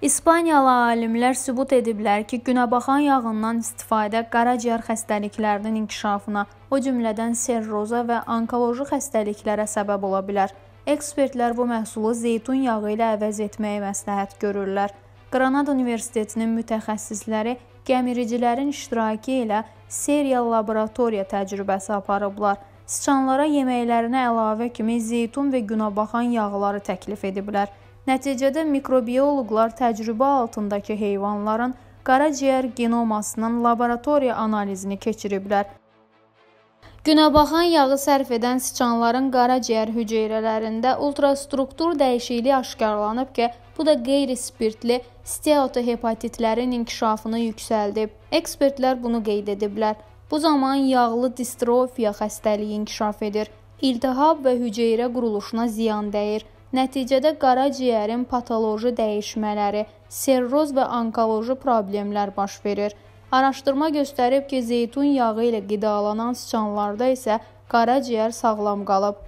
İspaniyalı alimlər sübut ediblər ki, günəbaxan yağından istifadə qaraciyər xəstəliklərinin inkişafına, o cümlədən serroza və onkoloji xəstəliklərə səbəb ola bilər. Ekspertlər bu məhsulu zeytun yağı ilə əvəz etməyi məsləhət görürlər. Granada Universitetinin mütəxəssisləri gəmiricilərin iştirakı ilə serial laboratoriya təcrübəsi aparıblar. Sıçanlara yeməklərinə əlavə kimi zeytun və günəbaxan yağları təklif ediblər. Nəticədə mikrobioloqlar təcrübə altındakı heyvanların qaraciyər genomasının laboratoriya analizini keçiriblər. Günəbaxan yağı sərf edən siçanların qaraciyər hüceyrələrində ultrastruktur dəyişikliyi aşkarlanıb ki, bu da qeyri-spirtli steatohepatitlərin inkişafını yüksəldib. Ekspertlər bunu qeyd ediblər. Bu zaman yağlı distrofiya xəstəliyi inkişaf edir. İltihab və hüceyrə quruluşuna ziyan dəyir. Nəticədə qaraciyərin patoloji dəyişmələri, serroz və onkoloji problemlər baş verir. Araşdırma göstərib ki, zeytun yağı ilə qidalanan siçanlarda isə qaraciyər sağlam qalıb.